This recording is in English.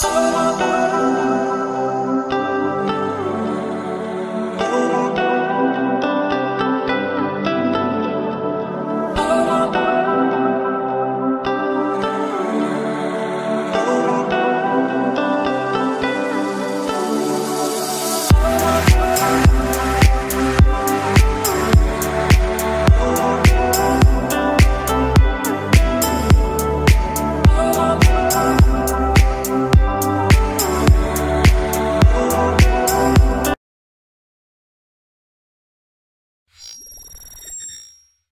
someone